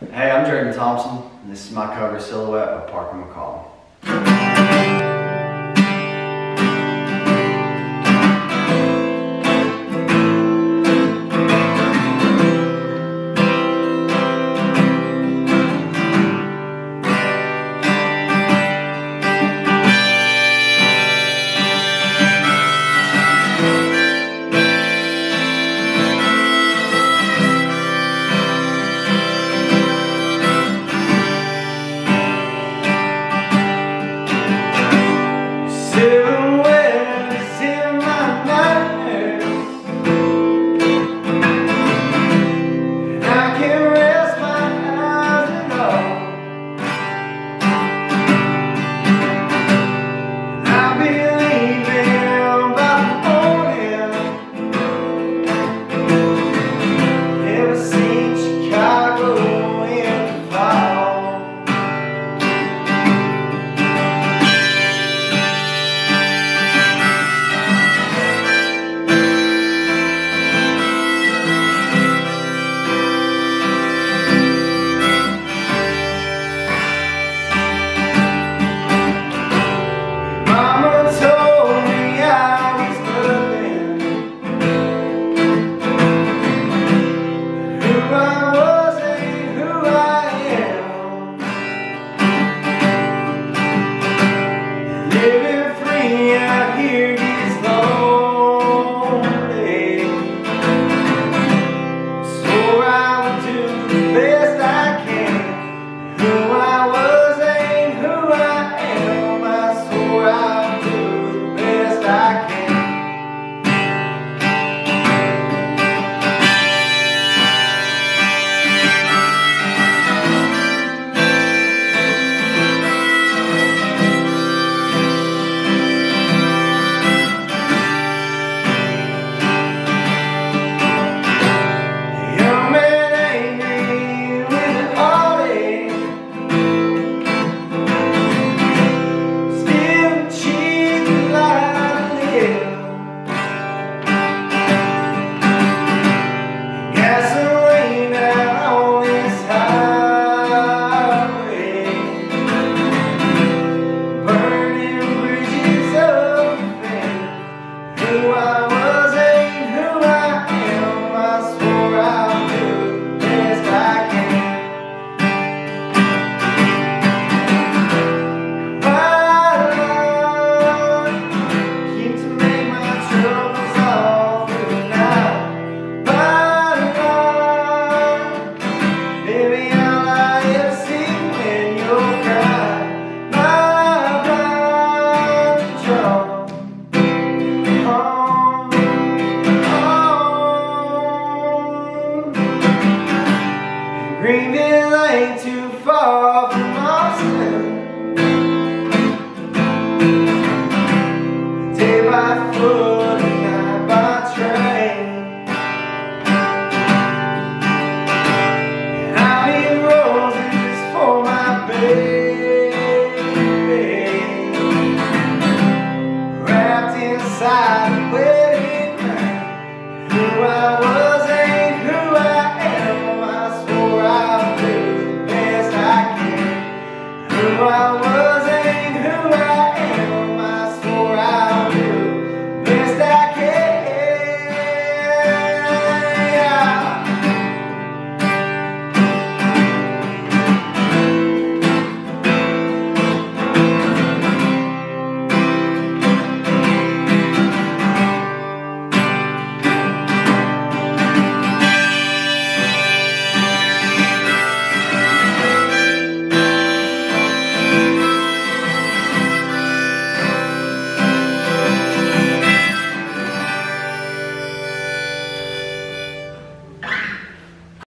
Hey, I'm Jurdon Thompson, and this is my cover silhouette of Parker McCollum. Dreaming I ain't too far from Austin Day by foot